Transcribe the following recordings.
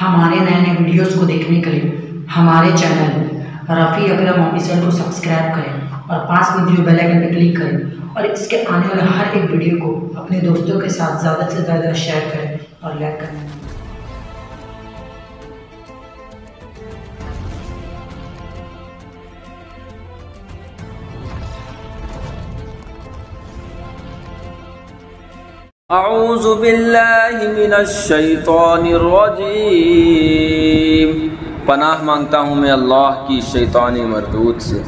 ہمارے نئے نئے ویڈیوز کو دیکھنے کے لیے ہمارے چینل رفیع اکرم آفیسر کو سبسکرائب کریں اور پاس میں جو بیل آئکن پہ کلک کریں اور اس کے آنے والے ہر ایک ویڈیو کو اپنے دوستوں کے ساتھ زیادہ سے زیادہ شیئر کریں اور لائک کریں۔ أعوذ باللہ من الشیطان الرجیم پناہ مانگتا ہوں میں اللہ کی شیطانی مردود سے.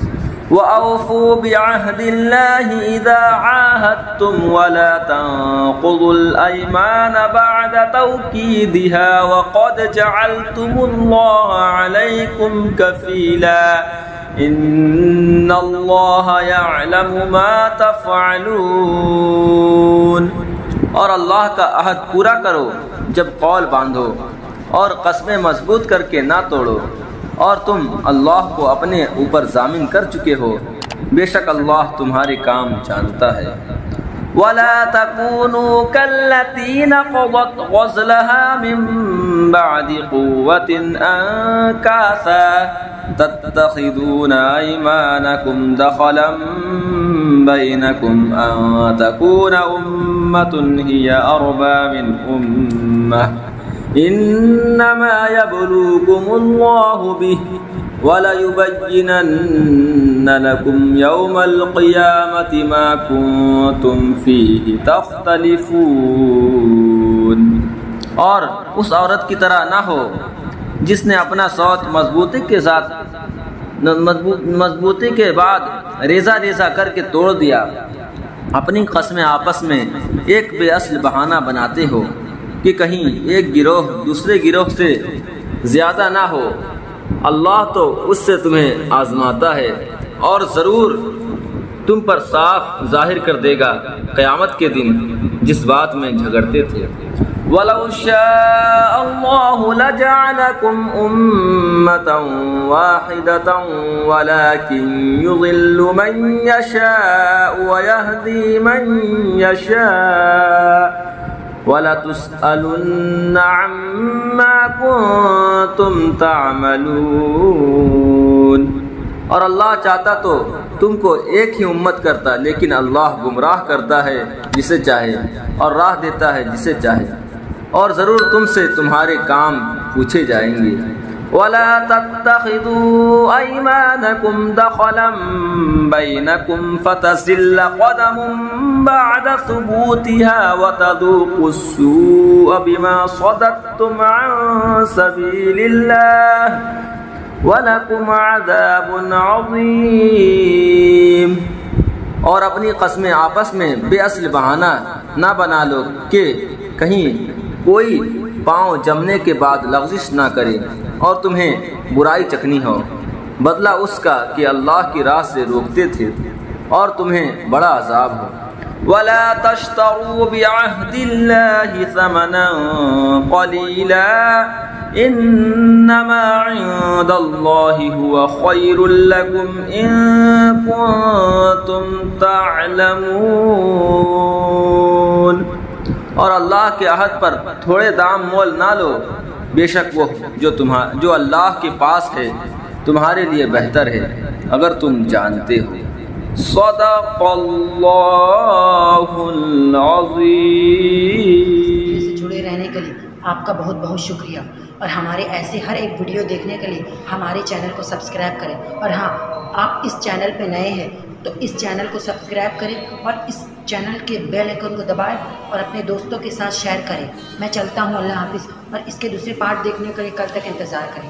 وَأَوْفُوا بِعَهْدِ اللَّهِ إِذَا عَاهَدتُّمْ وَلَا تَنقُضُوا الْأَيْمَانَ بَعْدَ تَوْكِيدِهَا وَقَدْ جَعَلْتُمُ اللَّهَ عَلَيْكُمْ كَفِيلًا. إِنَّ اللَّهَ يَعْلَمُ مَا تَفْعَلُونَ. اور اللہ کا عہد پورا کرو جب قول باندھو اور قسمیں مضبوط کر کے نہ توڑو اور تم اللہ کو اپنے اوپر ضامن کر چکے ہو۔ بے شک اللہ تمہارے کام جانتا ہے۔ وَلَا تَكُونُوا كَالَّتِي نَقَضَتْ غَزْلَهَا مِن بَعْدِ قُوَّةٍ أَنكَاثًا تَتَّخِذُونَ أَيْمَانَكُمْ دَخَلًا بَيْنَكُمْ أَن تَكُونَ أُمَّةٌ هِيَ أَرْبَى مِنْ أُمَّةٍ إِنَّمَا يَبْلُوكُمُ اللَّهُ بِهِ وَلَيُبَيِّنَنَّ لَكُمْ يَوْمَ الْقِيَامَةِ مَا كُنْتُمْ فِيهِ تَخْتَلِفُونَ۔ اور اس عورت کی طرح نہ ہو جس نے اپنا سوت مضبوطی کے ساتھ مضبوطی کے بعد ریزہ ریزہ کر کے توڑ دیا۔ اپنی قسمیں آپس میں ایک بے اصل بہانہ بناتے ہو کہ کہیں ایک گروہ دوسرے گروہ سے زیادہ نہ ہو۔ اللہ تو اس سے تمہیں آزماتا ہے اور ضرور تم پر صاف ظاہر کر دے گا قیامت کے دن جس بات میں جھگڑتے تھے۔ وَلَوْ شَاءَ اللَّهُ لَجَعَلَكُمْ أُمَّةً وَاحِدَةً وَلَكِنْ يُضِلُّ مَنْ يَشَاءُ وَيَهْدِي مَنْ يَشَاءُ وَلَتُسْأَلُنَّ عَمَّا كُنْتُمْ تَعْمَلُونَ۔ اور اللہ چاہتا تو تم کو ایک ہی امت کرتا، لیکن اللہ گمراہ کرتا ہے جسے چاہے اور راہ دیتا ہے جسے چاہے۔ اور ضرور تم سے تمہارے کام پوچھے جائیں گے۔ وَلَا تَتَّخِذُوا أَيْمَانَكُمْ دَخَلًا بَيْنَكُمْ فَتَزِلَّ قَدَمٌ بَعْدَ ثُبُوتِهَا وَتَذُوقُوا السُّوءَ بِمَا صَدَدتُّمْ عَن سَبِيلِ اللَّهِ وَلَكُمْ عَذَابٌ عَظِيمٌ۔ اور اپنی قسمیں آپس میں بے اصل بہانہ نہ بنا لو کہ کہیں کوئی پاؤں جمنے کے بعد لغزش نہ کرے۔ اور تمہیں برائی چکنی ہو۔ بدلہ اس کا کہ اللہ کی راہ سے روکتے تھے اور تمہیں بڑا عذاب ہو۔ وَلَا تَشْتَرُوا بِعَهْدِ اللَّهِ ثَمَنًا قَلِيلًا إِنَّمَا عِندَ اللَّهِ هُوَ خَيْرٌ لَكُمْ إِن كُنتُمْ تَعْلَمُونَ۔ اور اللہ کے عہد پر تھوڑے دام مول نہ لو۔ بے شک وہ جو تمہار جو اللہ کے پاس ہے، تمہارے لیے بہتر ہے، اگر تم جانتے ہو۔ صدق اللہ العظیم۔ سے جڑے رہنے کے لیے آپ کا بہت بہت شکریہ۔ اور ہمارے ایسے ہر ایک ویڈیو دیکھنے کے لیے ہمارے چینل کو سبسکرائب کریں۔ اور ہاں آپ اس چینل پہ نئے ہیں تو اس چینل کو سبسکرائب کریں اور اس چینل کے بیل ایکن کو دبائیں اور اپنے دوستوں کے ساتھ شیئر کریں۔ میں چلتا ہوں، اللہ حافظ۔ اور اس کے دوسرے پارٹ دیکھنے کے لیے کل تک انتظار کریں۔